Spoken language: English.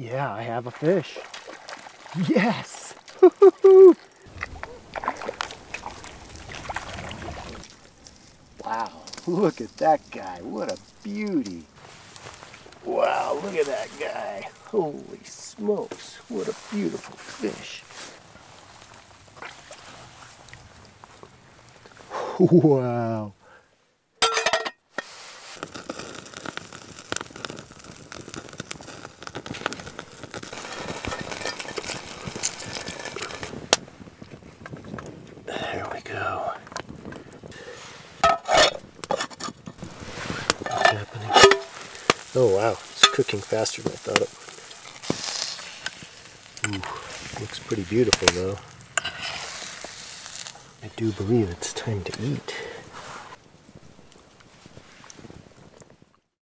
Yeah, I have a fish. Yes! wow, look at that guy. What a beauty. Wow, look at that guy. Holy smokes, what a beautiful fish. Wow. We go. What's happening? Oh wow, it's cooking faster than I thought it would. Ooh, looks pretty beautiful though. I do believe it's time to eat.